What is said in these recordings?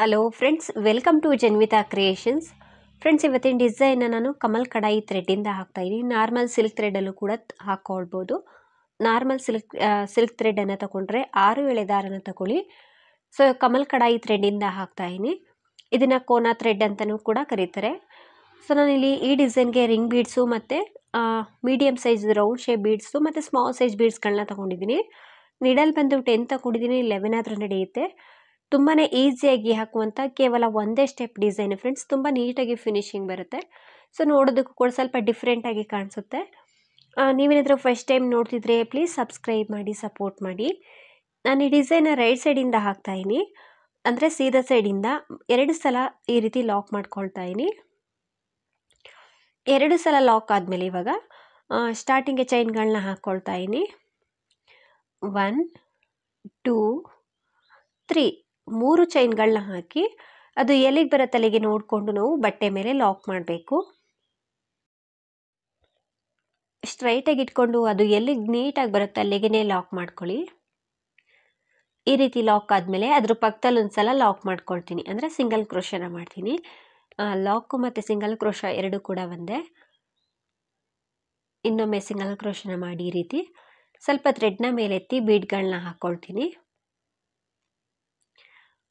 Hello friends welcome to Janvitha creations friends ಇವತ್ತಿನ ಡಿಸೈನ್ನ ನಾನು ಕಮಲ್ ಕಡಾಯಿ ಥ್ರೆಡ್ಡಿಂದ ಹಾಕ್ತಾಯಿದ್ದೀನಿ ನಾರ್ಮಲ್ ಸಿಲ್ಕ್ ಥ್ರೆಡಲ್ಲೂ ಕೂಡ ಹಾಕ್ಕೊಳ್ಬೋದು ನಾರ್ಮಲ್ ಸಿಲ್ಕ್ ಸಿಲ್ಕ್ ಥ್ರೆಡನ್ನು ತಗೊಂಡ್ರೆ ಆರು ಎಳೆ ತಗೊಳ್ಳಿ. ಸೊ ಕಮಲ್ ಕಡಾಯಿ ಥ್ರೆಡ್ಡಿಂದ ಹಾಕ್ತಾಯಿದ್ದೀನಿ ಇದನ್ನು ಕೋನಾ ಥ್ರೆಡ್ ಅಂತಲೂ ಕೂಡ ಕರೀತಾರೆ. ಸೊ ನಾನಿಲ್ಲಿ ಈ ಡಿಸೈನ್ಗೆ ರಿಂಗ್ ಬೀಡ್ಸು ಮತ್ತು medium size round shape beads ಮತ್ತು ಸ್ಮಾಲ್ ಸೈಜ್ ಬೀಡ್ಸ್ಗಳನ್ನ ತೊಗೊಂಡಿದ್ದೀನಿ. ನಿಡಲ್ ಬಂದು ಟೆನ್ ತಗೊಂಡಿದ್ದೀನಿ. ಲೆವೆನ್ ಆದರೂ ನಡೆಯುತ್ತೆ. ತುಂಬಾ ಈಸಿಯಾಗಿ ಹಾಕುವಂಥ ಕೇವಲ ಒಂದೇ ಸ್ಟೆಪ್ ಡಿಸೈನ್ ಫ್ರೆಂಡ್ಸ್ ತುಂಬ ನೀಟಾಗಿ ಫಿನಿಶಿಂಗ್ ಬರುತ್ತೆ. ಸೊ ನೋಡೋದಕ್ಕೂ ಕೂಡ ಸ್ವಲ್ಪ ಡಿಫ್ರೆಂಟಾಗಿ ಕಾಣಿಸುತ್ತೆ. ನೀವೇನಾದರೂ ಫಸ್ಟ್ ಟೈಮ್ ನೋಡ್ತಿದ್ರೆ ಪ್ಲೀಸ್ ಸಬ್ಸ್ಕ್ರೈಬ್ ಮಾಡಿ ಸಪೋರ್ಟ್ ಮಾಡಿ. ನಾನು ಈ ಡಿಸೈನ ರೈಟ್ ಸೈಡಿಂದ ಹಾಕ್ತಾಯಿನಿ ಅಂದರೆ ಸೀದಾ ಸೈಡಿಂದ ಎರಡು ಸಲ ಈ ರೀತಿ ಲಾಕ್ ಮಾಡ್ಕೊಳ್ತಾ ಇದ್ದೀನಿ. ಎರಡು ಸಲ ಲಾಕ್ ಆದಮೇಲೆ ಇವಾಗ ಸ್ಟಾರ್ಟಿಂಗ್ಗೆ ಚೈನ್ಗಳನ್ನ ಹಾಕ್ಕೊಳ್ತಾ ಇದ್ದೀನಿ. ಒನ್ ಟೂ ತ್ರೀ ಮೂರು ಚೈನ್ಗಳನ್ನ ಹಾಕಿ ಅದು ಎಲ್ಲಿಗೆ ಬರೋ ತಲೆಗೆ ನೋಡಿಕೊಂಡು ನಾವು ಬಟ್ಟೆ ಮೇಲೆ ಲಾಕ್ ಮಾಡಬೇಕು. ಸ್ಟ್ರೈಟಾಗಿ ಇಟ್ಕೊಂಡು ಅದು ಎಲ್ಲಿಗೆ ನೀಟಾಗಿ ಬರುತ್ತೆ ಅಲ್ಲಿಗೆ ಲಾಕ್ ಮಾಡ್ಕೊಳ್ಳಿ. ಈ ರೀತಿ ಲಾಕ್ ಆದಮೇಲೆ ಅದ್ರ ಪಕ್ಕದಲ್ಲಿ ಒಂದು ಸಲ ಲಾಕ್ ಮಾಡ್ಕೊಳ್ತೀನಿ. ಅಂದರೆ ಸಿಂಗಲ್ ಕ್ರೋಶನ ಮಾಡ್ತೀನಿ. ಲಾಕು ಮತ್ತು ಸಿಂಗಲ್ ಕ್ರೋಶ ಎರಡು ಕೂಡ ಒಂದೇ. ಇನ್ನೊಮ್ಮೆ ಸಿಂಗಲ್ ಕ್ರೋಶನ ಮಾಡಿ ಈ ರೀತಿ. ಸ್ವಲ್ಪ ಥ್ರೆಡ್ನ ಮೇಲೆತ್ತಿ ಬೀಡ್ಗಳನ್ನ ಹಾಕ್ಕೊಳ್ತೀನಿ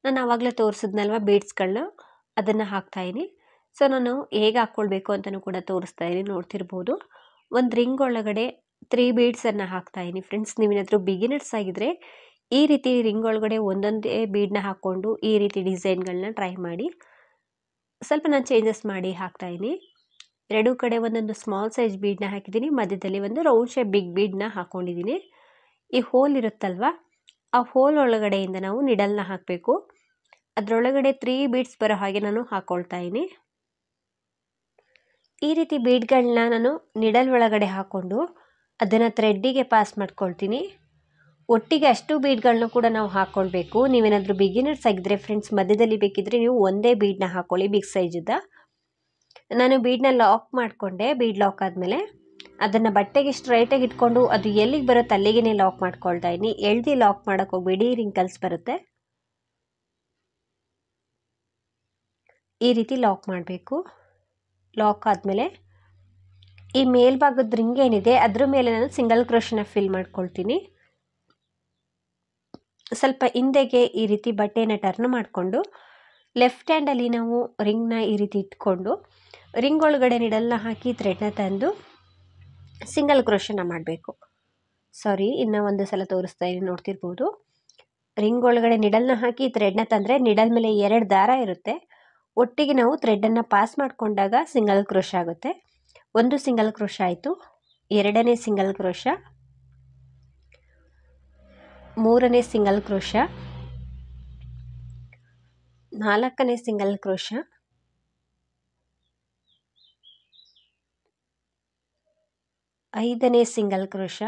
ನಾನು ಆವಾಗಲೇ ತೋರಿಸಿದ್ನಲ್ವ ಬೀಡ್ಸ್ಗಳನ್ನ ಅದನ್ನು ಹಾಕ್ತಾಯಿನಿ ಸೊ ನಾನು ಹೇಗೆ ಹಾಕ್ಕೊಳ್ಬೇಕು ಅಂತಲೂ ಕೂಡ ತೋರಿಸ್ತಾ ಇದ್ದೀನಿ ನೋಡ್ತಿರ್ಬೋದು. ಒಂದು ರಿಂಗ್ ಒಳಗಡೆ ತ್ರೀ ಬೀಡ್ಸನ್ನು ಹಾಕ್ತಾಯಿನಿ ಫ್ರೆಂಡ್ಸ್ ನೀವೇನಾದರೂ ಬಿಗಿನರ್ಸ್ ಆಗಿದ್ದರೆ ಈ ರೀತಿ ರಿಂಗ್ ಒಳಗಡೆ ಒಂದೊಂದೇ ಬೀಡನ್ನ ಹಾಕ್ಕೊಂಡು ಈ ರೀತಿ ಡಿಸೈನ್ಗಳನ್ನ ಟ್ರೈ ಮಾಡಿ. ಸ್ವಲ್ಪ ನಾನು ಚೇಂಜಸ್ ಮಾಡಿ ಹಾಕ್ತಾಯಿನಿ ಎರಡೂ ಕಡೆ ಒಂದೊಂದು ಸ್ಮಾಲ್ ಸೈಜ್ ಬೀಡನ್ನ ಹಾಕಿದ್ದೀನಿ ಮಧ್ಯದಲ್ಲಿ ಒಂದು ರೌಂಡ್ ಶೇಪ್ ಬಿಗ್ ಬೀಡನ್ನ ಹಾಕ್ಕೊಂಡಿದ್ದೀನಿ ಈ ಹೋಲ್ ಇರುತ್ತಲ್ವ? ಆ ಹೋಲ್ ಒಳಗಡೆಯಿಂದ ನಾವು ನಿಡಲ್ನ ಹಾಕಬೇಕು. ಅದರೊಳಗಡೆ ತ್ರೀ ಬೀಡ್ಸ್ ಬರೋ ಹಾಗೆ ನಾನು ಹಾಕ್ಕೊಳ್ತಾ ಇದ್ದೀನಿ. ಈ ರೀತಿ ಬೀಡ್ಗಳನ್ನ ನಾನು ನಿಡಲ್ ಒಳಗಡೆ ಹಾಕ್ಕೊಂಡು ಅದನ್ನು ಥ್ರೆಡ್ಡಿಗೆ ಪಾಸ್ ಮಾಡ್ಕೊಳ್ತೀನಿ. ಒಟ್ಟಿಗೆ ಅಷ್ಟು ಬೀಡ್ಗಳನ್ನ ಕೂಡ ನಾವು ಹಾಕ್ಕೊಳ್ಬೇಕು ನೀವೇನಾದರೂ ಬಿಗಿನರ್ಸ್ ಆಗಿದ್ದರೆ ಫ್ರೆಂಡ್ಸ್ ಮಧ್ಯದಲ್ಲಿ ಬೇಕಿದ್ದರೆ ನೀವು ಒಂದೇ ಬೀಡ್ನ ಹಾಕ್ಕೊಳ್ಳಿ ಬಿಗ್ ಸೈಜಿದ್ದ ನಾನು ಬೀಡನ್ನ ಲಾಕ್ ಮಾಡಿಕೊಂಡೆ ಬೀಡ್ ಲಾಕ್ ಆದಮೇಲೆ ಅದನ್ನು ಬಟ್ಟೆಗೆ ಸ್ಟ್ರೈಟಾಗಿ ಇಟ್ಕೊಂಡು ಅದು ಎಲ್ಲಿಗೆ ಬರುತ್ತೆ ಅಲ್ಲಿಗೆ ಲಾಕ್ ಮಾಡ್ಕೊಳ್ತಾ ಇದ್ದೀನಿ. ಎಳ್ದು ಲಾಕ್ ಮಾಡೋಕ್ಕೆ ಹೋಗ್ಬೇಡಿ ರಿಂಕಲ್ಸ್ ಬರುತ್ತೆ. ಈ ರೀತಿ ಲಾಕ್ ಮಾಡಬೇಕು. ಲಾಕ್ ಆದಮೇಲೆ ಈ ಮೇಲ್ಭಾಗದ ರಿಂಗ್ ಏನಿದೆ, ಅದ್ರ ಮೇಲೆ ನಾನು ಸಿಂಗಲ್ ಕ್ರೋಶನ ಫಿಲ್ ಮಾಡ್ಕೊಳ್ತೀನಿ. ಸ್ವಲ್ಪ ಹಿಂದೆಗೆ ಈ ರೀತಿ ಬಟ್ಟೆನ ಟರ್ನ್ ಮಾಡಿಕೊಂಡು ಲೆಫ್ಟ್ ಹ್ಯಾಂಡಲ್ಲಿ ನಾವು ರಿಂಗ್ನ ಈ ರೀತಿ ಇಟ್ಕೊಂಡು ರಿಂಗ್ ಒಳಗಡೆ ನಿಡಲ್ನ ಹಾಕಿ ಥ್ರೆಡ್ನ ತಂದು ಸಿಂಗಲ್ ಕ್ರೋಶನ ಮಾಡಬೇಕು. ಸಾರಿ ಇನ್ನು ಒಂದು ಸಲ ತೋರಿಸ್ತಾ ಇದ್ದೀನಿ, ನೋಡ್ತಿರ್ಬೋದು. ರಿಂಗ್ ಒಳಗಡೆ ನಿಡಲ್ನ ಹಾಕಿ ಥ್ರೆಡ್ನ ತಂದರೆ ನಿಡಲ್ ಮೇಲೆ ಎರಡು ದಾರ ಇರುತ್ತೆ. ಒಟ್ಟಿಗೆ ನಾವು ಥ್ರೆಡನ್ನು ಪಾಸ್ ಮಾಡಿಕೊಂಡಾಗ ಸಿಂಗಲ್ ಕ್ರೋಶ ಆಗುತ್ತೆ. ಒಂದು ಸಿಂಗಲ್ ಕ್ರೋಶ ಆಯಿತು. ಎರಡನೇ ಸಿಂಗಲ್ ಕ್ರೋಶ ಮೂರನೇ ಸಿಂಗಲ್ ಕ್ರೋಶ ನಾಲ್ಕನೇ ಸಿಂಗಲ್ ಕ್ರೋಶ ಐದನೇ ಸಿಂಗಲ್ ಕ್ರೋಶ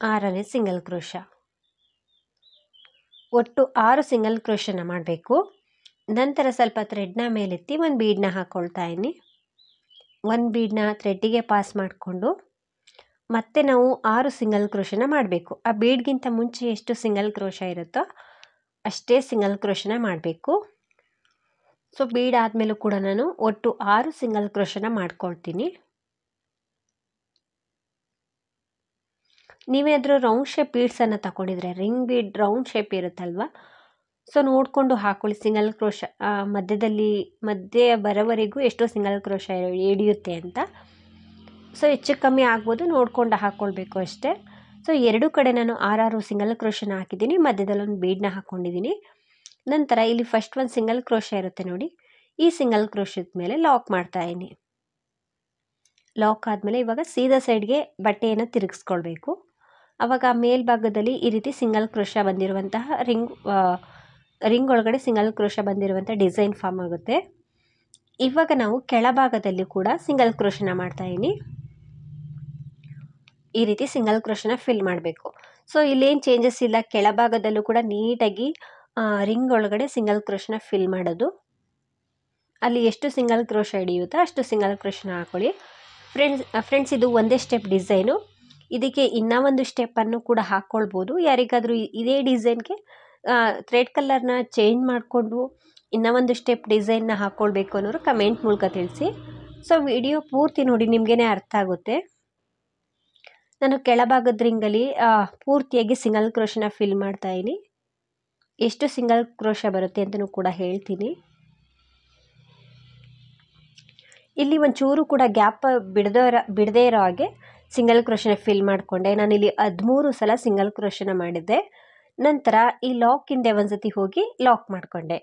ಆರನೇ ಸಿಂಗಲ್ ಕ್ರೋಶ ಒಟ್ಟು ಆರು ಸಿಂಗಲ್ ಕ್ರೋಶನ ಮಾಡಬೇಕು. ನಂತರ ಸ್ವಲ್ಪ ಥ್ರೆಡ್ನ ಮೇಲೆತ್ತಿ ಒಂದು ಬೀಡನ್ನ ಹಾಕ್ಕೊಳ್ತಾ ಇದ್ದೀನಿ. ಒಂದು ಬೀಡನ್ನ ಥ್ರೆಡ್ಡಿಗೆ ಪಾಸ್ ಮಾಡಿಕೊಂಡು ಮತ್ತೆ ನಾವು ಆರು ಸಿಂಗಲ್ ಕ್ರೋಶನ ಮಾಡಬೇಕು. ಆ ಬೀಡ್ಗಿಂತ ಮುಂಚೆ ಎಷ್ಟು ಸಿಂಗಲ್ ಕ್ರೋಶ ಇರುತ್ತೋ ಅಷ್ಟೇ ಸಿಂಗಲ್ ಕ್ರೋಶನ ಮಾಡಬೇಕು. ಸೊ ಬೀಡ್ ಆದಮೇಲೂ ಕೂಡ ನಾನು ಒಟ್ಟು ಆರು ಸಿಂಗಲ್ ಕ್ರೋಶನ ಮಾಡ್ಕೊಳ್ತೀನಿ. ನೀವೇನಾದರೂ ರೌಂಡ್ ಶೇಪ್ ಬೀಡ್ಸನ್ನು ತಗೊಂಡಿದ್ರೆ ರಿಂಗ್ ಬೀಡ್ ರೌಂಡ್ ಶೇಪ್ ಇರುತ್ತಲ್ವ? ಸೊ ನೋಡಿಕೊಂಡು ಹಾಕೊಳ್ಳಿ. ಸಿಂಗಲ್ ಕ್ರೋಶ ಮಧ್ಯದಲ್ಲಿ, ಮಧ್ಯೆ ಬರೋವರೆಗೂ ಎಷ್ಟೋ ಸಿಂಗಲ್ ಕ್ರೋಶ ಹಿಡಿಯುತ್ತೆ ಅಂತ. ಸೊ ಹೆಚ್ಚು ಕಮ್ಮಿ ಆಗ್ಬೋದು. ನೋಡಿಕೊಂಡು ಹಾಕ್ಕೊಳ್ಬೇಕು ಅಷ್ಟೇ. ಸೊ ಎರಡು ಕಡೆ ನಾನು ಆರಾರು ಸಿಂಗಲ್ ಕ್ರೋಶನ ಹಾಕಿದ್ದೀನಿ. ಮಧ್ಯದಲ್ಲಿ ಒಂದು ಬೀಡನ್ನ ಹಾಕ್ಕೊಂಡಿದ್ದೀನಿ ನಂತರ ಇಲ್ಲಿ ಫಸ್ಟ್ ಒಂದು ಸಿಂಗಲ್ ಕ್ರೋಶ ಇರುತ್ತೆ ನೋಡಿ. ಈ ಸಿಂಗಲ್ ಕ್ರೋಶದ ಮೇಲೆ ಲಾಕ್ ಮಾಡ್ತಾಯಿದ್ದೀನಿ ಲಾಕ್ ಆದಮೇಲೆ ಇವಾಗ ಸೀದಾ ಸೈಡ್ಗೆ ಬಟ್ಟೆಯನ್ನು ತಿರುಗಿಸ್ಕೊಳ್ಬೇಕು. ಆವಾಗ ಮೇಲ್ಭಾಗದಲ್ಲಿ ಈ ರೀತಿ ಸಿಂಗಲ್ ಕ್ರೋಶ ಬಂದಿರುವಂತಹ ರಿಂಗ್ ರಿಂಗ್ ಒಳಗಡೆ ಸಿಂಗಲ್ ಕ್ರೋಶ ಬಂದಿರುವಂಥ ಡಿಸೈನ್ ಫಾರ್ಮ್ ಆಗುತ್ತೆ. ಇವಾಗ ನಾವು ಕೆಳಭಾಗದಲ್ಲಿ ಕೂಡ ಸಿಂಗಲ್ ಕ್ರೋಶನ ಮಾಡ್ತಾಯಿದ್ದೀನಿ ಈ ರೀತಿ ಸಿಂಗಲ್ ಕ್ರೋಶನ ಫಿಲ್ ಮಾಡಬೇಕು. ಸೊ ಇಲ್ಲೇನು ಚೇಂಜಸ್ ಇಲ್ಲ. ಕೆಳಭಾಗದಲ್ಲೂ ಕೂಡ ನೀಟಾಗಿ ರಿಂಗ್ ಒಳಗಡೆ ಸಿಂಗಲ್ ಕ್ರೋಶನ ಫಿಲ್ ಮಾಡೋದು. ಅಲ್ಲಿ ಎಷ್ಟು ಸಿಂಗಲ್ ಕ್ರೋಶ ಹಿಡಿಯುತ್ತೋ ಅಷ್ಟು ಸಿಂಗಲ್ ಕ್ರೋಶನ ಹಾಕೊಳ್ಳಿ. ಫ್ರೆಂಡ್ಸ್ ಫ್ರೆಂಡ್ಸ್ ಇದು ಒಂದೇ ಸ್ಟೆಪ್ ಡಿಸೈನು. ಇದಕ್ಕೆ ಇನ್ನ ಒಂದು ಸ್ಟೆಪ್ಪನ್ನು ಕೂಡ ಹಾಕ್ಕೊಳ್ಬೋದು ಯಾರಿಗಾದರೂ ಇದೇ ಡಿಸೈನ್ಗೆ ಥ್ರೆಡ್ ಕಲರ್ನ ಚೇಂಜ್ ಮಾಡಿಕೊಂಡು ಇನ್ನೂ ಒಂದು ಸ್ಟೆಪ್ ಡಿಸೈನ್ನ ಹಾಕ್ಕೊಳ್ಬೇಕು ಅನ್ನೋರು ಕಮೆಂಟ್ ಮೂಲಕ ತಿಳಿಸಿ. ಸೊ ವಿಡಿಯೋ ಪೂರ್ತಿ ನೋಡಿ ನಿಮಗೇ ಅರ್ಥ ಆಗುತ್ತೆ. ನಾನು ಕೆಳಭಾಗದ ರಿಂಗಲ್ಲಿ ಪೂರ್ತಿಯಾಗಿ ಸಿಂಗಲ್ ಕ್ರೋಶನ ಫಿಲ್ ಮಾಡ್ತಾ ಮಾಡ್ತಾಯಿದ್ದೀನಿ ಎಷ್ಟು ಸಿಂಗಲ್ ಕ್ರೋಶ ಬರುತ್ತೆ ಅಂತಲೂ ಕೂಡ ಹೇಳ್ತೀನಿ. ಇಲ್ಲಿ ಒಂಚೂರು ಕೂಡ ಗ್ಯಾಪ್ ಬಿಡದೇ ಬಿಡದೇ ಇರೋ ಹಾಗೆ ಸಿಂಗಲ್ ಕ್ರೋಶನ ಫಿಲ್ ಮಾಡಿಕೊಂಡೆ. ನಾನಿಲ್ಲಿ ಹದಿಮೂರು ಸಲ ಸಿಂಗಲ್ ಕ್ರೋಶನ ಮಾಡಿದ್ದೆ. ನಂತರ ಈ ಲಾಕ್ ಹಿಂದೆ ಒಂದು ಸತಿ ಹೋಗಿ ಲಾಕ್ ಮಾಡಿಕೊಂಡೆ.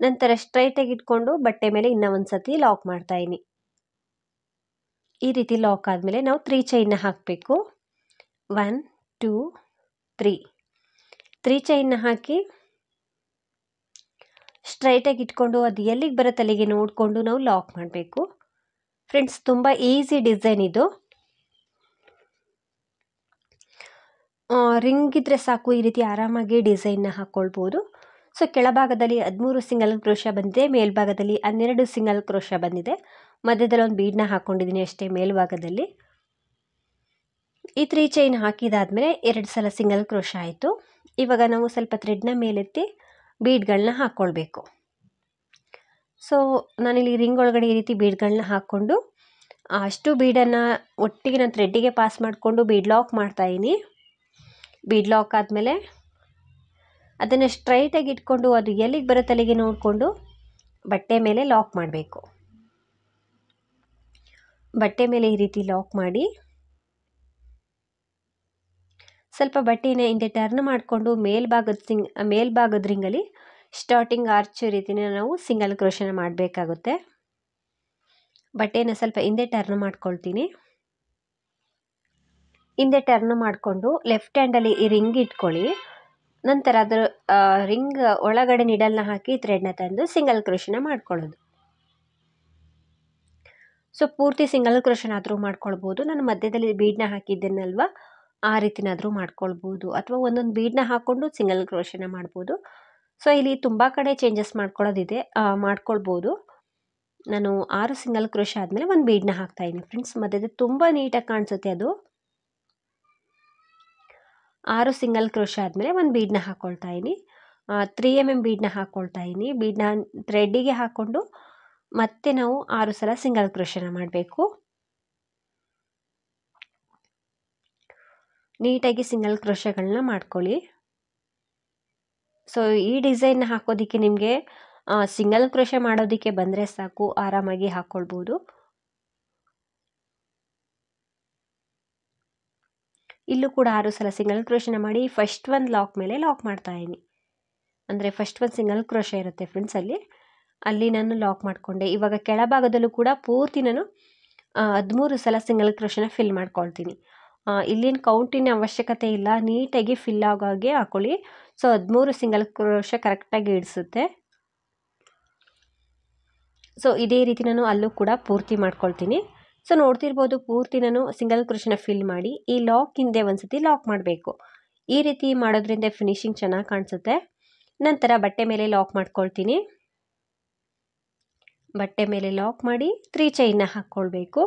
ನಂತರ ಸ್ಟ್ರೈಟಾಗಿ ಇಟ್ಕೊಂಡು ಬಟ್ಟೆ ಮೇಲೆ ಇನ್ನೂ ಒಂದು ಸತಿ ಲಾಕ್ ಮಾಡ್ತಾಯಿನಿ ಈ ರೀತಿ ಲಾಕ್ ಆದಮೇಲೆ ನಾವು ತ್ರೀ ಚೈನ್ನ ಹಾಕಬೇಕು. One, two, three. ತ್ರೀ ಚೈನ್ನ ಹಾಕಿ ಸ್ಟ್ರೈಟಾಗಿ ಇಟ್ಕೊಂಡು ಅದು ಎಲ್ಲಿಗೆ ಬರೋ ಅಲ್ಲಿಗೆ ನೋಡಿಕೊಂಡು ನಾವು ಲಾಕ್ ಮಾಡಬೇಕು. ಫ್ರೆಂಡ್ಸ್, ತುಂಬ ಈಸಿ ಡಿಸೈನ್ ಇದು. ರಿಂಗ್ ಇದ್ದರೆ ಸಾಕು ಈ ರೀತಿ ಆರಾಮಾಗಿ ಡಿಸೈನ್ನ ಹಾಕ್ಕೊಳ್ಬೋದು ಸೊ ಕೆಳಭಾಗದಲ್ಲಿ ಹದಿಮೂರು ಸಿಂಗಲ್ ಕ್ರೋಶ ಬಂದಿದೆ, ಮೇಲ್ಭಾಗದಲ್ಲಿ ಹನ್ನೆರಡು ಸಿಂಗಲ್ ಕ್ರೋಶ ಬಂದಿದೆ. ಮಧ್ಯದಲ್ಲಿ ಒಂದು ಬೀಡನ್ನ ಹಾಕ್ಕೊಂಡಿದ್ದೀನಿ ಅಷ್ಟೇ ಮೇಲ್ಭಾಗದಲ್ಲಿ. ಈ ತ್ರೀ ಚೈನ್ ಹಾಕಿದಾದ್ಮೇಲೆ ಎರಡು ಸಲ ಸಿಂಗಲ್ ಕ್ರೋಶ ಆಯಿತು. ಇವಾಗ ನಾವು ಸ್ವಲ್ಪ ಥ್ರೆಡ್ನ ಮೇಲೆತ್ತಿ ಬೀಡ್ಗಳನ್ನ ಹಾಕ್ಕೊಳ್ಬೇಕು ಸೊ ನಾನಿಲ್ಲಿ ರಿಂಗ್ ಒಳಗಡೆ ಈ ರೀತಿ ಬೀಡ್ಗಳನ್ನ ಹಾಕ್ಕೊಂಡು, ಅಷ್ಟು ಬೀಡನ್ನು ಒಟ್ಟಿಗೆ ನಾನು ಥ್ರೆಡ್ಡಿಗೆ ಪಾಸ್ ಮಾಡಿಕೊಂಡು ಬೀಡ್ ಲಾಕ್ ಮಾಡ್ತಾಯಿದ್ದೀನಿ ಬೀಡ್ ಲಾಕ್ ಆದಮೇಲೆ ಅದನ್ನು ಸ್ಟ್ರೈಟಾಗಿ ಇಟ್ಕೊಂಡು ಅದು ಎಲ್ಲಿಗೆ ಬರುತ್ತೆ ಅಲ್ಲಿಗೆ ನೋಡಿಕೊಂಡು ಬಟ್ಟೆ ಮೇಲೆ ಲಾಕ್ ಮಾಡಬೇಕು. ಬಟ್ಟೆ ಮೇಲೆ ಈ ರೀತಿ ಲಾಕ್ ಮಾಡಿ ಸ್ವಲ್ಪ ಬಟ್ಟೆನ ಹಿಂದೆ ಟರ್ನ್ ಮಾಡಿಕೊಂಡು ಮೇಲ್ಭಾಗದ ಸಿಂಗ್ ಮೇಲ್ಭಾಗದ ರಿಂಗಲ್ಲಿ ಸ್ಟಾರ್ಟಿಂಗ್ ಆರ್ಚ್ ರೀತಿನ ನಾವು ಸಿಂಗಲ್ ಕ್ರೋಶನ ಮಾಡಬೇಕಾಗುತ್ತೆ. ಬಟ್ಟೆನ ಸ್ವಲ್ಪ ಹಿಂದೆ ಟರ್ನ್ ಮಾಡ್ಕೊಳ್ತೀನಿ. ಹಿಂದೆ ಟರ್ನ್ ಮಾಡಿಕೊಂಡು ಲೆಫ್ಟ್ ಹ್ಯಾಂಡಲ್ಲಿ ಈ ರಿಂಗ್ ಇಟ್ಕೊಳ್ಳಿ. ನಂತರ ಅದರ ರಿಂಗ್ ಒಳಗಡೆ ನಿಡಲ್ನ ಹಾಕಿ ಥ್ರೆಡ್ನ ತಂದು ಸಿಂಗಲ್ ಕ್ರೋಶನ ಮಾಡ್ಕೊಳ್ಳೋದು. ಸೊ ಪೂರ್ತಿ ಸಿಂಗಲ್ ಕ್ರೋಶನಾದರೂ ಮಾಡ್ಕೊಳ್ಬೋದು. ನಾನು ಮಧ್ಯದಲ್ಲಿ ಬೀಡನ್ನ ಹಾಕಿದ್ದೇನಲ್ವ? ಆ ರೀತಿನಾದರೂ ಮಾಡ್ಕೊಳ್ಬೋದು. ಅಥವಾ ಒಂದೊಂದು ಬೀಡನ್ನ ಹಾಕ್ಕೊಂಡು ಸಿಂಗಲ್ ಕ್ರೋಶನ ಮಾಡ್ಬೋದು. ಸೊ ಇಲ್ಲಿ ತುಂಬ ಕಡೆ ಚೇಂಜಸ್ ಮಾಡ್ಕೊಳ್ಳೋದಿದೆ. ಮಾಡ್ಕೊಳ್ಬೋದು. ನಾನು ಆರು ಸಿಂಗಲ್ ಕ್ರೋಶ ಆದಮೇಲೆ ಒಂದು ಬೀಡ್ನ ಹಾಕ್ತಾಯಿದ್ದೀನಿ ಫ್ರೆಂಡ್ಸ್ ಮಧ್ಯದಲ್ಲಿ ತುಂಬ ನೀಟಾಗಿ ಕಾಣಿಸುತ್ತೆ ಅದು. ಆರು ಸಿಂಗಲ್ ಕ್ರೋಶ ಆದಮೇಲೆ ಒಂದು ಬೀಡನ್ನ ಹಾಕ್ಕೊಳ್ತಾ ಇದ್ದೀನಿ ತ್ರೀ ಎಂ ಎಂ ಬೀಡನ್ನ ಹಾಕ್ಕೊಳ್ತಾ ಇದ್ದೀನಿ ಬೀಡನ್ನ ಥ್ರೆಡ್ಡಿಗೆ ಹಾಕ್ಕೊಂಡು ಮತ್ತೆ ನಾವು ಆರು ಸಲ ಸಿಂಗಲ್ ಕ್ರೋಶನ ಮಾಡಬೇಕು. ನೀಟಾಗಿ ಸಿಂಗಲ್ ಕ್ರೋಶಗಳನ್ನ ಮಾಡ್ಕೊಳ್ಳಿ. ಸೊ ಈ ಡಿಸೈನ್ನ ಹಾಕೋದಕ್ಕೆ ನಿಮಗೆ ಸಿಂಗಲ್ ಕ್ರೋಶ ಮಾಡೋದಕ್ಕೆ ಬಂದರೆ ಸಾಕು, ಆರಾಮಾಗಿ ಹಾಕ್ಕೊಳ್ಬೋದು ಇಲ್ಲೂ ಕೂಡ ಆರು ಸಲ ಸಿಂಗಲ್ ಕ್ರೋಶನ ಮಾಡಿ ಫಸ್ಟ್ ಒಂದು ಲಾಕ್ ಮೇಲೆ ಲಾಕ್ ಮಾಡ್ತಾ ಇದ್ದೀನಿ. ಅಂದರೆ ಫಸ್ಟ್ ಒಂದು ಸಿಂಗಲ್ ಕ್ರೋಶ ಇರುತ್ತೆ ಫ್ರೆಂಡ್ಸ್ ಅಲ್ಲಿ. ಅಲ್ಲಿ ನಾನು ಲಾಕ್ ಮಾಡಿಕೊಂಡೆ. ಇವಾಗ ಕೆಳಭಾಗದಲ್ಲೂ ಕೂಡ ಪೂರ್ತಿ ನಾನು ಹದಿಮೂರು ಸಲ ಸಿಂಗಲ್ ಕ್ರೋಶನ ಫಿಲ್ ಮಾಡ್ಕೊಳ್ತೀನಿ. ಇಲ್ಲಿನ ಕೌಂಟಿನ ಅವಶ್ಯಕತೆ ಇಲ್ಲ. ನೀಟಾಗಿ ಫಿಲ್ ಆಗೋಗೆ ಹಾಕೊಳ್ಳಿ. ಸೊ ಹದಿಮೂರು ಸಿಂಗಲ್ ಕ್ರೋಶ ಕರೆಕ್ಟಾಗಿ ಇಡಿಸುತ್ತೆ. ಸೊ ಇದೇ ರೀತಿ ನಾನು ಅಲ್ಲೂ ಕೂಡ ಪೂರ್ತಿ ಮಾಡ್ಕೊಳ್ತೀನಿ. ಸೊ ನೋಡ್ತಿರ್ಬೋದು, ಪೂರ್ತಿ ನಾನು ಸಿಂಗಲ್ ಕ್ರೋಶನ ಫಿಲ್ ಮಾಡಿ, ಈ ಲಾಕ್ ಹಿಂದೆ ಒಂದ್ಸತಿ ಲಾಕ್ ಮಾಡಬೇಕು. ಈ ರೀತಿ ಮಾಡೋದ್ರಿಂದ ಫಿನಿಶಿಂಗ್ ಚೆನ್ನಾಗಿ ಕಾಣಿಸುತ್ತೆ. ನಂತರ ಬಟ್ಟೆ ಮೇಲೆ ಲಾಕ್ ಮಾಡ್ಕೊಳ್ತೀನಿ. ಬಟ್ಟೆ ಮೇಲೆ ಲಾಕ್ ಮಾಡಿ ತ್ರೀ ಚೈನ್ನ ಹಾಕ್ಕೊಳ್ಬೇಕು.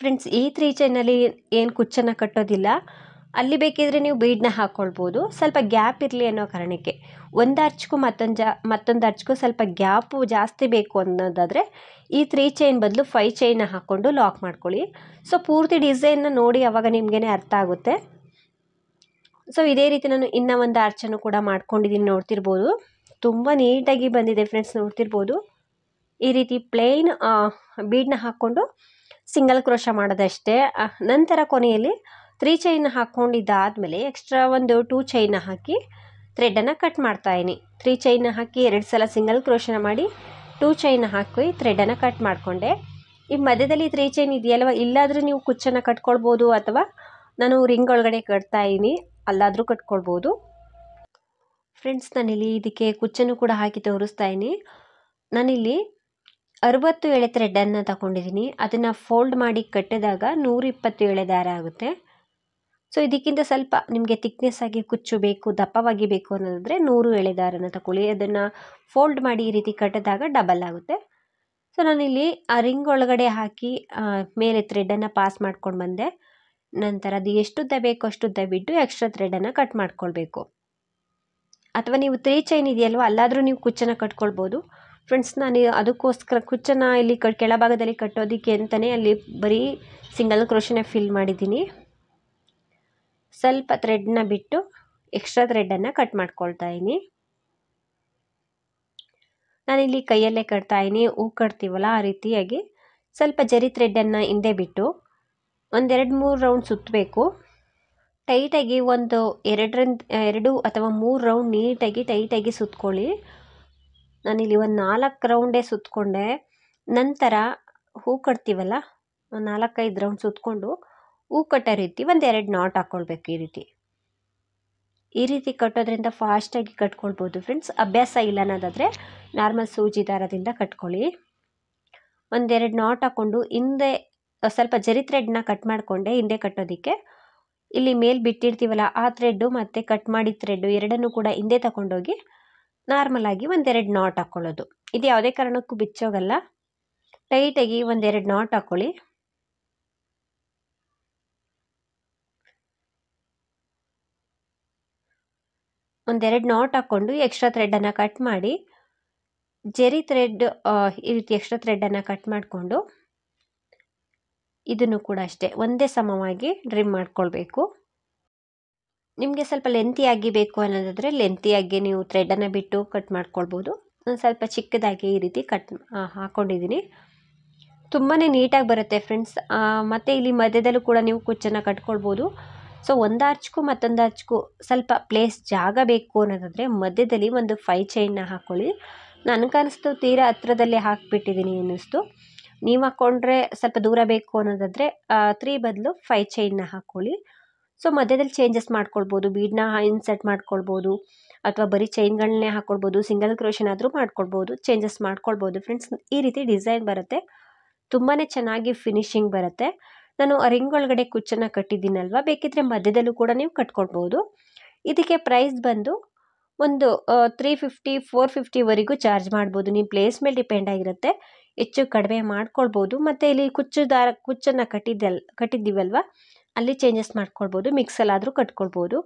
ಫ್ರೆಂಡ್ಸ್ ಈ ತ್ರೀ ಚೈನಲ್ಲಿ ಏನು ಕುಚ್ಚನ್ನು ಕಟ್ಟೋದಿಲ್ಲ. ಅಲ್ಲಿ ಬೇಕಿದ್ರೆ ನೀವು ಬೀಡನ್ನ ಹಾಕ್ಕೊಳ್ಬೋದು ಸ್ವಲ್ಪ ಗ್ಯಾಪ್ ಇರಲಿ ಅನ್ನೋ ಕಾರಣಕ್ಕೆ. ಒಂದು ಅರ್ಚ್ಗೂ ಮತ್ತೊಂದು ಜಾ, ಮತ್ತೊಂದು ಅರ್ಚ್ಗೂ ಸ್ವಲ್ಪ ಗ್ಯಾಪು ಜಾಸ್ತಿ ಬೇಕು ಅನ್ನೋದಾದರೆ ಈ ತ್ರೀ ಚೈನ್ ಬದಲು ಫೈವ್ ಚೈನ್ನ ಹಾಕ್ಕೊಂಡು ಲಾಕ್ ಮಾಡ್ಕೊಳ್ಳಿ. ಸೊ ಪೂರ್ತಿ ಡಿಸೈನ್ನ ನೋಡಿ ಅವಾಗ ನಿಮಗೇನೆ ಅರ್ಥ ಆಗುತ್ತೆ. ಸೊ ಇದೇ ರೀತಿ ನಾನು ಇನ್ನೂ ಒಂದು ಅರ್ಚನ್ನು ಕೂಡ ಮಾಡ್ಕೊಂಡಿದ್ದೀನಿ ನೋಡ್ತಿರ್ಬೋದು. ತುಂಬ ನೀಟಾಗಿ ಬಂದಿದೆ ಫ್ರೆಂಡ್ಸ್ ನೋಡ್ತಿರ್ಬೋದು. ಈ ರೀತಿ ಪ್ಲೇನ್ ಬೀಡ್ನ ಹಾಕ್ಕೊಂಡು ಸಿಂಗಲ್ ಕ್ರೋಶ ಮಾಡೋದಷ್ಟೇ. ನಂತರ ಕೊನೆಯಲ್ಲಿ ತ್ರೀ ಚೈನ್ ಹಾಕ್ಕೊಂಡಿದ್ದಾದಮೇಲೆ ಎಕ್ಸ್ಟ್ರಾ ಒಂದು ಟೂ ಚೈನ್ ಹಾಕಿ ಥ್ರೆಡನ್ನು ಕಟ್ ಮಾಡ್ತಾಯಿನಿ ತ್ರೀ ಚೈನ ಹಾಕಿ ಎರಡು ಸಲ ಸಿಂಗಲ್ ಕ್ರೋಶನ ಮಾಡಿ ಟೂ ಚೈನ್ ಹಾಕಿ ಥ್ರೆಡನ್ನು ಕಟ್ ಮಾಡಿಕೊಂಡೆ. ಈ ಮಧ್ಯದಲ್ಲಿ ತ್ರೀ ಚೈನ್ ಇದೆಯಲ್ವ? ಇಲ್ಲಾದರೂ ನೀವು ಕುಚ್ಚನ್ನು ಕಟ್ಕೊಳ್ಬೋದು ಅಥವಾ ನಾನು ರಿಂಗ್ ಒಳಗಡೆ ಕಟ್ತಾಯಿನಿ ಅಲ್ಲಾದರೂ ಕಟ್ಕೊಳ್ಬೋದು. ಫ್ರೆಂಡ್ಸ್ ನಾನಿಲ್ಲಿ ಇದಕ್ಕೆ ಕುಚ್ಚನ್ನು ಕೂಡ ಹಾಕಿ ತೋರಿಸ್ತಾ ಇದ್ದೀನಿ ನಾನಿಲ್ಲಿ ಅರುವತ್ತು ಎಳೆ ಥ್ರೆಡ್ಡನ್ನು ತಗೊಂಡಿದ್ದೀನಿ ಅದನ್ನು ಫೋಲ್ಡ್ ಮಾಡಿ ಕಟ್ಟಿದಾಗ ನೂರಿಪ್ಪತ್ತು ಎಳೆ ದಾರ ಆಗುತ್ತೆ. ಸೊ ಇದಕ್ಕಿಂತ ಸ್ವಲ್ಪ ನಿಮಗೆ ತಿಕ್ನೆಸ್ ಆಗಿ ಕುಚ್ಚು ಬೇಕು ದಪ್ಪವಾಗಿ ಬೇಕು ಅನ್ನೋದಾದರೆ ನೂರು ಎಳೆ ದಾರನ ತಗೊಳ್ಳಿ. ಅದನ್ನು ಫೋಲ್ಡ್ ಮಾಡಿ ಈ ರೀತಿ ಕಟ್ಟಿದಾಗ ಡಬಲ್ ಆಗುತ್ತೆ. ಸೊ ನಾನಿಲ್ಲಿ ಆ ರಿಂಗ್ ಒಳಗಡೆ ಹಾಕಿ ಮೇಲೆ ಥ್ರೆಡನ್ನು ಪಾಸ್ ಮಾಡ್ಕೊಂಡು ಬಂದೆ. ನಂತರ ಅದು ಎಷ್ಟು ಉದ್ದ ಬೇಕೋ ಅಷ್ಟು ಉದ್ದ ಬಿಟ್ಟು ಎಕ್ಸ್ಟ್ರಾ ಥ್ರೆಡನ್ನು ಕಟ್ ಮಾಡ್ಕೊಳ್ಬೇಕು. ಅಥವಾ ನೀವು ತ್ರೀ ಚೈನ್ ಇದೆಯಲ್ವ, ಅಲ್ಲಾದರೂ ನೀವು ಕುಚ್ಚನ್ನು ಕಟ್ಕೊಳ್ಬೋದು. ಫ್ರೆಂಡ್ಸ್ ನಾನು ಅದಕ್ಕೋಸ್ಕರ ಕುಚ್ಚನ್ನು ಇಲ್ಲಿ ಕೆಳಭಾಗದಲ್ಲಿ ಕಟ್ಟೋದಕ್ಕೆ ಅಂತಲೇ ಅಲ್ಲಿ ಬರೀ ಸಿಂಗಲ್ ಕ್ರೋಶನೇ ಫಿಲ್ ಮಾಡಿದ್ದೀನಿ. ಸ್ವಲ್ಪ ಥ್ರೆಡ್ನ ಬಿಟ್ಟು ಎಕ್ಸ್ಟ್ರಾ ಥ್ರೆಡನ್ನು ಕಟ್ ಮಾಡ್ಕೊಳ್ತಾ ಇದ್ದೀನಿ. ನಾನಿಲ್ಲಿ ಕೈಯಲ್ಲೇ ಕಟ್ತಾ ಇದ್ದೀನಿ. ಹೂ ಕಟ್ತೀವಲ್ಲ ಆ ರೀತಿಯಾಗಿ. ಸ್ವಲ್ಪ ಜರಿ ಥ್ರೆಡನ್ನು ಹಿಂದೆ ಬಿಟ್ಟು ಒಂದೆರಡು ಮೂರು ರೌಂಡ್ ಸುತ್ತಬೇಕು. ಟೈಟಾಗಿ ಒಂದು ಎರಡರಿಂದ, ಎರಡು ಅಥವಾ ಮೂರು ರೌಂಡ್ ನೀಟಾಗಿ ಟೈಟಾಗಿ ಸುತ್ಕೊಳ್ಳಿ. ನಾನಿಲ್ಲಿ ಒಂದು ನಾಲ್ಕು ರೌಂಡೇ ಸುತ್ತಕೊಂಡೆ ನಂತರ ಹೂ ಕಟ್ತೀವಲ್ಲ, ನಾಲ್ಕೈದು ರೌಂಡ್ ಸುತ್ತಕೊಂಡು ಹೂ ಕಟ್ಟೋ ರೀತಿ ಒಂದೆರಡು ನಾಟ್ ಹಾಕ್ಕೊಳ್ಬೇಕು ಈ ರೀತಿ. ಈ ರೀತಿ ಕಟ್ಟೋದ್ರಿಂದ ಫಾಸ್ಟಾಗಿ ಕಟ್ಕೊಳ್ಬೋದು ಫ್ರೆಂಡ್ಸ್ ಅಭ್ಯಾಸ ಇಲ್ಲ ಅನ್ನೋದಾದರೆ ನಾರ್ಮಲ್ ಸೂಜಿ ದಾರದಿಂದ ಕಟ್ಕೊಳ್ಳಿ. ಒಂದೆರಡು ನಾಟ್ ಹಾಕ್ಕೊಂಡು ಹಿಂದೆ, ಸ್ವಲ್ಪ ಜರಿ ಥ್ರೆಡ್ನ ಕಟ್ ಮಾಡಿಕೊಂಡೆ ಹಿಂದೆ ಕಟ್ಟೋದಕ್ಕೆ. ಇಲ್ಲಿ ಮೇಲೆ ಬಿಟ್ಟಿರ್ತೀವಲ್ಲ ಆ ಥ್ರೆಡ್ಡು ಮತ್ತು ಕಟ್ ಮಾಡಿದ ಥ್ರೆಡ್ಡು ಎರಡನ್ನೂ ಕೂಡ ಹಿಂದೆ ತಗೊಂಡೋಗಿ ನಾರ್ಮಲಾಗಿ ಒಂದೆರಡು ನಾಟ್ ಹಾಕ್ಕೊಳ್ಳೋದು ಇದು ಯಾವುದೇ ಕಾರಣಕ್ಕೂ ಬಿಚ್ಚೋಗಲ್ಲ. ಟೈಟಾಗಿ ಒಂದೆರಡು ನಾಟ್ ಹಾಕ್ಕೊಳ್ಳಿ ಒಂದೆರಡು ನಾಟ್ ಹಾಕ್ಕೊಂಡು ಎಕ್ಸ್ಟ್ರಾ ಥ್ರೆಡನ್ನು ಕಟ್ ಮಾಡಿ ಜೆರಿ ಥ್ರೆಡ್ ಈ ರೀತಿ ಎಕ್ಸ್ಟ್ರಾ ಥ್ರೆಡನ್ನು ಕಟ್ ಮಾಡಿಕೊಂಡು, ಇದನ್ನು ಕೂಡ ಅಷ್ಟೇ, ಒಂದೇ ಸಮವಾಗಿ ಡ್ರಿಮ್ ಮಾಡ್ಕೊಳ್ಬೇಕು. ನಿಮಗೆ ಸ್ವಲ್ಪ ಲೆಂತಿಯಾಗಿ ಬೇಕು ಅನ್ನೋದಾದರೆ ಲೆಂತಿಯಾಗಿ ನೀವು ಥ್ರೆಡನ್ನು ಬಿಟ್ಟು ಕಟ್ ಮಾಡ್ಕೊಳ್ಬೋದು. ಒಂದು ಸ್ವಲ್ಪ ಚಿಕ್ಕದಾಗಿ ಈ ರೀತಿ ಕಟ್ ಹಾಕ್ಕೊಂಡಿದ್ದೀನಿ ತುಂಬಾ ನೀಟಾಗಿ ಬರುತ್ತೆ ಫ್ರೆಂಡ್ಸ್ ಮತ್ತು ಇಲ್ಲಿ ಮಧ್ಯದಲ್ಲೂ ಕೂಡ ನೀವು ಕುಚ್ಚನ್ನು ಕಟ್ಕೊಳ್ಬೋದು ಸೊ ಒಂದು ಆರ್ಚ್ಗೂ ಮತ್ತೊಂದು ಆರ್ಚ್ಗೂ ಸ್ವಲ್ಪ ಪ್ಲೇಸ್ ಜಾಗ ಬೇಕು ಅನ್ನೋದಾದರೆ ಮಧ್ಯದಲ್ಲಿ ಒಂದು ಫೈ ಚೈನ್ನ ಹಾಕ್ಕೊಳ್ಳಿ ನನಗನ್ನಿಸ್ತು ತೀರಾ ಹತ್ರದಲ್ಲಿ ಹಾಕಿಬಿಟ್ಟಿದ್ದೀನಿ ಅನ್ನಿಸ್ತು. ನೀವು ಹಾಕ್ಕೊಂಡ್ರೆ ಸ್ವಲ್ಪ ದೂರ ಬೇಕು ಅನ್ನೋದಾದರೆ ತ್ರೀ ಬದಲು ಫೈ ಚೈನ್ನ ಹಾಕ್ಕೊಳ್ಳಿ ಸೊ ಮಧ್ಯದಲ್ಲಿ ಚೇಂಜಸ್ ಮಾಡ್ಕೊಳ್ಬೋದು ಬೀಡ್ನ ಇನ್ಸರ್ಟ್ ಮಾಡ್ಕೊಳ್ಬೋದು, ಅಥವಾ ಬರೀ ಚೈನ್ಗಳನ್ನೇ ಹಾಕ್ಕೊಳ್ಬೋದು ಸಿಂಗಲ್ ಕ್ರೋಷನ್ ಆದರೂ ಮಾಡ್ಕೊಳ್ಬೋದು ಚೇಂಜಸ್ ಮಾಡ್ಕೊಳ್ಬೋದು. ಫ್ರೆಂಡ್ಸ್ ಈ ರೀತಿ ಡಿಸೈನ್ ಬರುತ್ತೆ. ತುಂಬಾ ಚೆನ್ನಾಗಿ ಫಿನಿಶಿಂಗ್ ಬರುತ್ತೆ. ನಾನು ರಿಂಗ್ ಒಳಗಡೆ ಕುಚ್ಚನ್ನು ಕಟ್ಟಿದ್ದೀನಲ್ವ? ಬೇಕಿದ್ರೆ ಮಧ್ಯದಲ್ಲೂ ಕೂಡ ನೀವು ಕಟ್ಕೊಳ್ಬೋದು ಇದಕ್ಕೆ ಪ್ರೈಸ್ ಬಂದು ಒಂದು ತ್ರೀ ಫಿಫ್ಟಿ ಫೋರ್ ಫಿಫ್ಟಿವರೆಗೂ ಚಾರ್ಜ್ ಮಾಡ್ಬೋದು. ನಿಮ್ಮ ಪ್ಲೇಸ್ ಮೇಲೆ ಡಿಪೆಂಡ್ ಆಗಿರುತ್ತೆ. ಹೆಚ್ಚು ಕಡಿಮೆ ಮಾಡ್ಕೊಳ್ಬೋದು. ಮತ್ತು ಇಲ್ಲಿ ಕುಚ್ಚು ದಾರ ಕುಚ್ಚನ್ನು ಕಟ್ಟಿದ್ದಲ್, ಕಟ್ಟಿದ್ದೀವಲ್ವ? ಅಲ್ಲಿ ಚೇಂಜಸ್ ಮಾಡ್ಕೊಳ್ಬೋದು. ಮಿಕ್ಸಲ್ಲಾದರೂ ಕಟ್ಕೊಳ್ಬೋದು.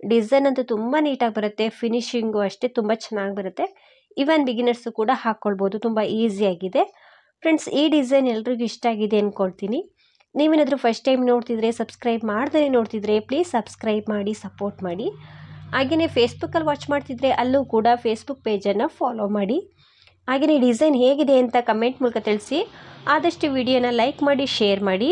ಡಿಸೈನ್ ಅಂತೂ ತುಂಬ ನೀಟಾಗಿ ಬರುತ್ತೆ. ಫಿನಿಶಿಂಗು ಅಷ್ಟೇ ತುಂಬ ಚೆನ್ನಾಗಿ ಬರುತ್ತೆ. ಈವನ್ ಬಿಗಿನರ್ಸು ಕೂಡ ಹಾಕ್ಕೊಳ್ಬೋದು. ತುಂಬ ಈಸಿಯಾಗಿದೆ ಫ್ರೆಂಡ್ಸ್ ಈ ಡಿಸೈನ್ ಎಲ್ರಿಗೂ ಇಷ್ಟ ಆಗಿದೆ ಅಂದ್ಕೊಳ್ತೀನಿ ನೀವೇನಾದರೂ ಫಸ್ಟ್ ಟೈಮ್ ನೋಡ್ತಿದ್ರೆ ಸಬ್ಸ್ಕ್ರೈಬ್ ಮಾಡ್ದೇ ನೋಡ್ತಿದ್ರೆ ಪ್ಲೀಸ್ ಸಬ್ಸ್ಕ್ರೈಬ್ ಮಾಡಿ ಸಪೋರ್ಟ್ ಮಾಡಿ. ಹಾಗೆಯೇ ಫೇಸ್ಬುಕ್ಕಲ್ಲಿ ವಾಚ್ ಮಾಡ್ತಿದ್ರೆ ಅಲ್ಲೂ ಕೂಡ ಫೇಸ್ಬುಕ್ ಪೇಜನ್ನು ಫಾಲೋ ಮಾಡಿ. ಹಾಗೆಯೇ ಡಿಸೈನ್ ಹೇಗಿದೆ ಅಂತ ಕಮೆಂಟ್ ಮೂಲಕ ತಿಳಿಸಿ. ಆದಷ್ಟು ವಿಡಿಯೋನ ಲೈಕ್ ಮಾಡಿ ಶೇರ್ ಮಾಡಿ.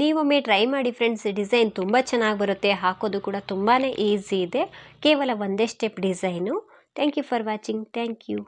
ನೀವೊಮ್ಮೆ ಟ್ರೈ ಮಾಡಿ ಫ್ರೆಂಡ್ಸ್ ಡಿಸೈನ್ ತುಂಬ ಚೆನ್ನಾಗಿ ಬರುತ್ತೆ. ಹಾಕೋದು ಕೂಡ ತುಂಬಾ ಈಸಿ ಇದೆ. ಕೇವಲ ಒಂದೇ step design thank you for watching thank you